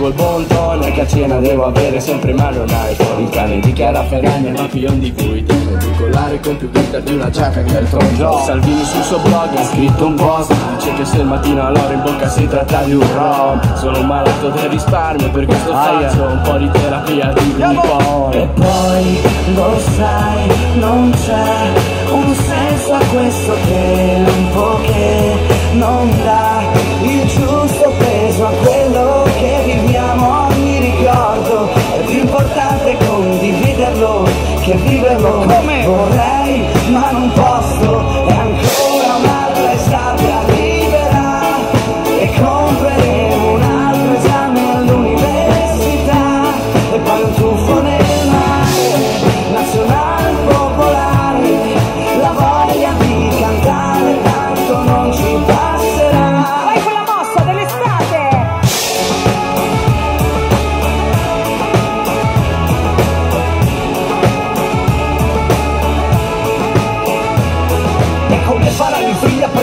seguo il buon tono e che a cena devo avere sempre in mano un iPhone. Il cane di Chiara Ferragni è Papillon di Vuitton Un collare con più glitter di una giacca di Elton John Salvini sul suo blog ha scritto un post Dice che se il mattino ha l'oro in bocca si tratta di un rom. Sono un malato del risparmio per questo faccio un po' di terapia di Groupon E poi lo sai, non c'è un senso a questo tempo che non dà che viverlo. Come? Vorrei, ma non posso.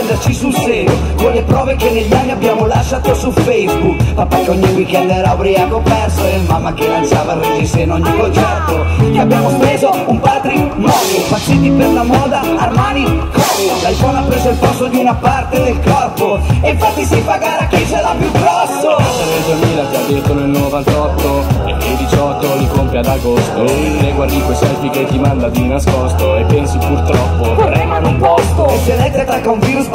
Prenderci sul serio Con le prove che negli anni abbiamo lasciato su Facebook. Papà che ogni weekend era ubriaco perso E mamma che lanciava il in ogni concerto. Che abbiamo speso un patrimonio Impazziti per la moda, Armani, Conio L'iPhone ha preso il posto di una parte del corpo. E infatti si fa gara chi ce l'ha più grosso. Nel 2000 ti ha detto nel 98 E i 18 li compri ad agosto. E guardi quei selfie che ti manda di nascosto. E pensi purtroppo Vorrei ma non posto. E se lei tratta con virus